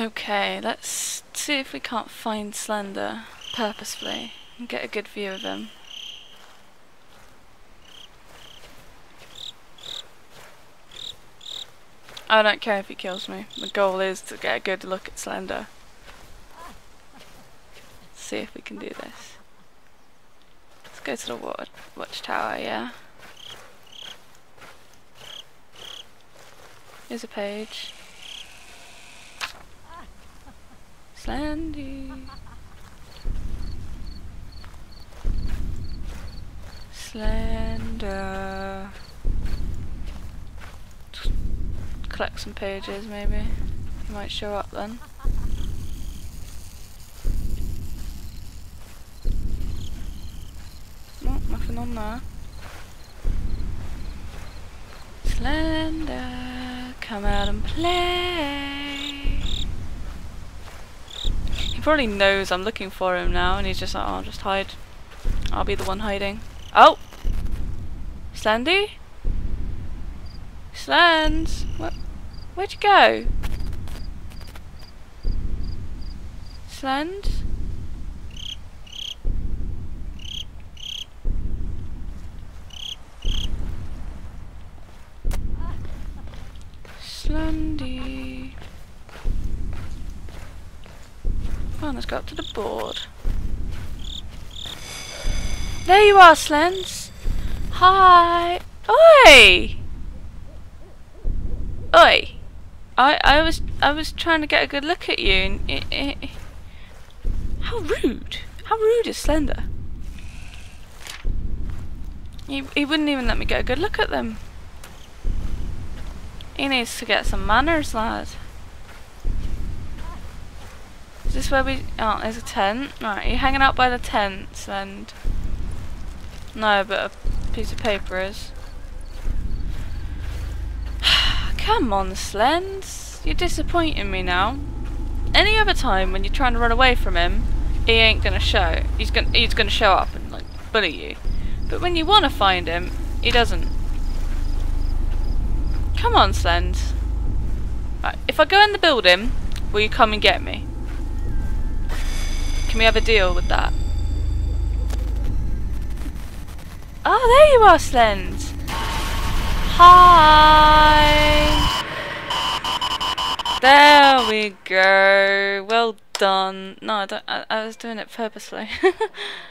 Okay, let's see if we can't find Slender purposefully and get a good view of him. I don't care if he kills me. The goal is to get a good look at Slender. Let's see if we can do this. Let's go to the watch watchtower, yeah? Here's a page. Slendy. Slender. Collect some pages maybe. He might show up then. No, nothing on there. Slender, come out and play. He probably knows I'm looking for him now and he's just like, oh, I'll just hide. I'll be the one hiding. Oh! Slendy? Slends? What? Where'd you go? Slend? Slendy. Come on, let's go up to the board. There you are, Slens. Hi. Oi! Oi! I I was I was trying to get a good look at you. And it, it, how rude! How rude is Slender? He he wouldn't even let me get a good look at them. He needs to get some manners, lad. Is this where we... Oh, there's a tent. Right, you hanging out by the tents and... No, but a piece of paper is. Come on, Slends. You're disappointing me now. Any other time when you're trying to run away from him, he ain't gonna show. He's gonna he's gonna show up and like bully you. But when you want to find him, he doesn't. Come on, Slends. Right, if I go in the building, will you come and get me? Can we have a deal with that? Oh, there you are, Slend! Hi. There we go. Well done. No, I, don't, I, I was doing it purposely.